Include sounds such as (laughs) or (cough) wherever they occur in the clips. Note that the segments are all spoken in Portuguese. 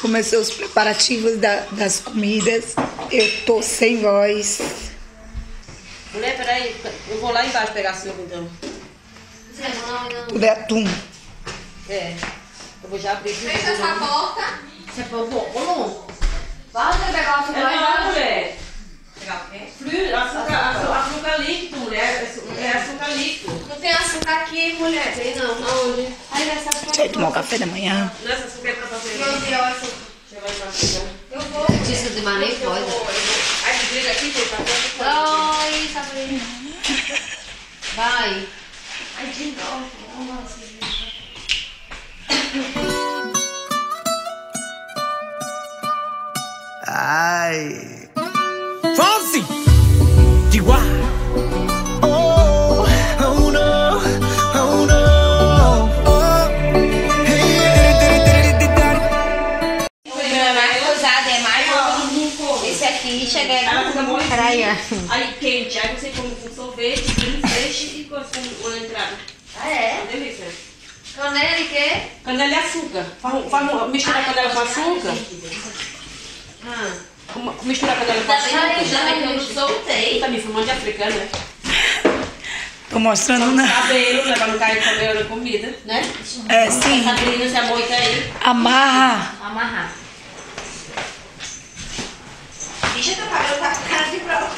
Começou os preparativos da- das comidas. Eu tô sem voz. Mulher, peraí, eu vou lá embaixo pegar a sua então. Tudo é atum. É. Eu vou já abrir. Fecha essa porta. Você põe o bolo? Vai pegar o É não, mulher. Pegar o quê? Flu, açúcar, açúcar, açúcar líquido, mulher. É açu- É açúcar líquido. Não tem açúcar aqui, mulher. Tem não. Aonde? Aí nessa café da manhã? É açúcar. Você. Eu vou. Precisa de nem pode. Pra Oi, Sabrina. Vai. Ai, de novo. Ai. Fonzie! Chihuahua! Delícia. Canela e quê? Canela e açúcar. Faz, faz, mistura a canela com açúcar. Ah. Mistura a canela com açúcar. que eu não soltei. Tá me filmando de africana, né? Tô mostrando na. Cabelo, levar no carro na comida, né? É, sim. Sabrina, se amoita aí. Amarra. Amarrar. Deixa teu cabelo tá com cara de prova.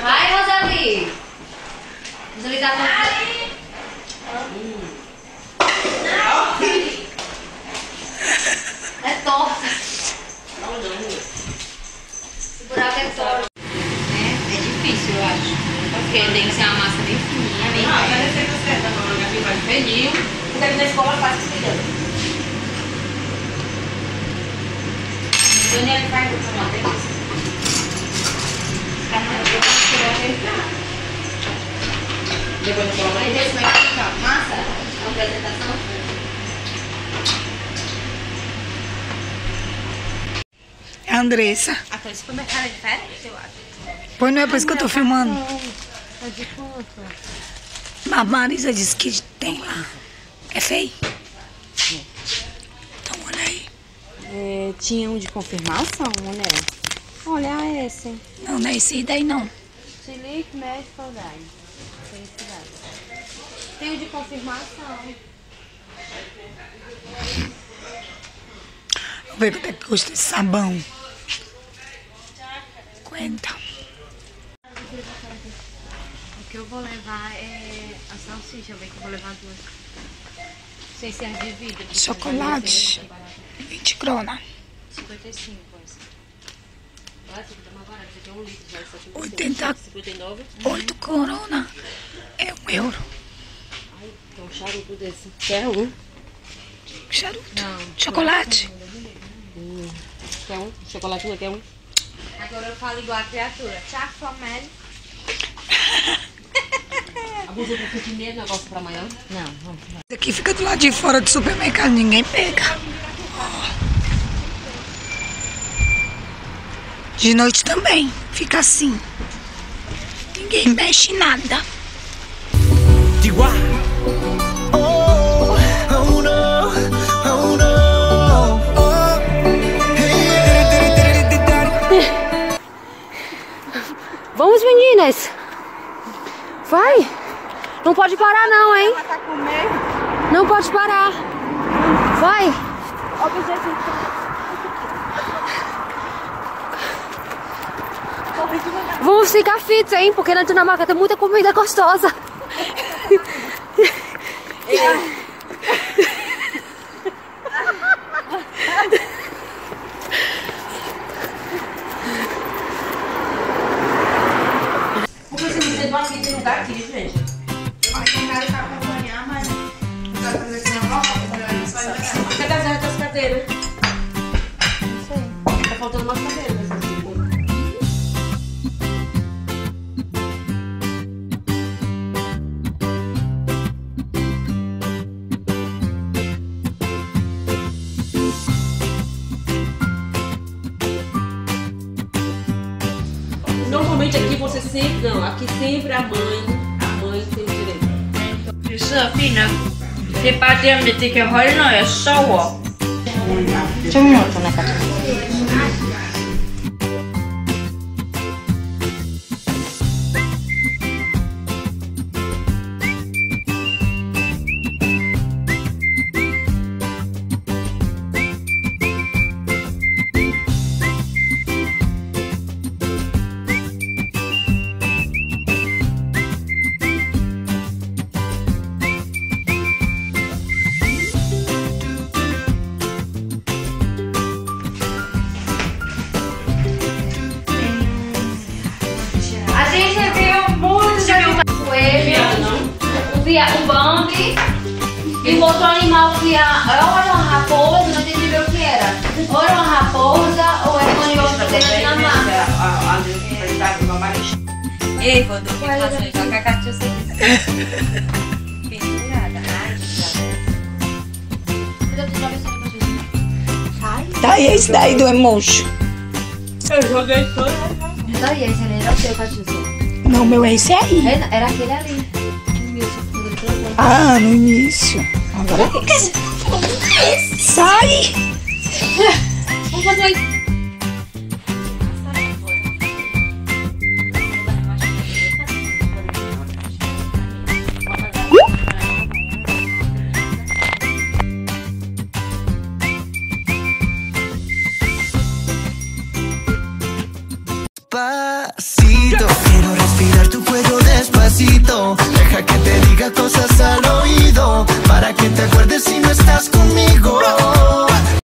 Vai, Rosali. Tá com... É torta. Não, não. Esse buraco é torta. É, é difícil, eu acho. Porque tem que ser uma massa bem fininha, bem Ah, a receita certa, não. Já fiz mais pernil. Porque aqui na escola faz cuidando. Daniela faz uma delícia. Depois eu coloco Aí aí. vê como é que fica a massa, a apresentação. É a Andressa. Aquele supermercado é diferente, eu acho. Pois não é por isso que eu tô filmando. A Marisa disse que tem lá. É feio? Então olha aí. É, tinha um de confirmação, mulher. Olha esse. Não, não é esse daí não. Chilique, médico, saudade. Felicidade. Tem o de confirmação. Vou ver quanto é que custa esse sabão. 50. O que eu vou levar é a salsicha. Ver que eu vou levar duas. Não sei se é de vidro. Chocolate. 20 crona. 55 essa. Ah, esse aqui tá mais barato. Esse aqui é um litro já. Esse aqui é 80. 59. 8 corona. É um euro. Tem um charuto desse. Quer um? Charuto. Chocolate. Quer um? Chocolate não quer um? Agora eu falo igual a criatura. Tchau, família. Abusa do primeiro negócio pra amanhã. Não, vamos. Esse aqui fica do lado de fora do supermercado, ninguém pega. De noite também, fica assim. Ninguém mexe em nada. Chihuahua! Vai! Não pode parar não, hein? Não pode parar! Vai! Vamos ficar fits, hein? Porque na Dinamarca tem muita comida gostosa. Porque se você não aqui, tem lugar aqui, gente. Cadê Normalmente aqui você sempre. Não, aqui sempre a mãe. A mãe tem direito. Precisa, filha. Você pode de que rola, não é só o. Deixa um minuto, né, Catarina? Um, um Bambi e um outro animal que era, ou era uma raposa, não entendi bem o que era. Ou era uma raposa ou era um animal (laughs) que fazia na mata. Ei, eu faço joga a catiça pendurada. Ai, Tá, e esse daí do emoji? Daí, esse ali era o seu, Catiusa. Não, meu é esse aí. Era era aquele ali. Ah, no início. Agora. Sai! Vamos fazer aí. Despacito, quiero respirar tu cuello despacito cosas al oído para que te acuerdes si no estás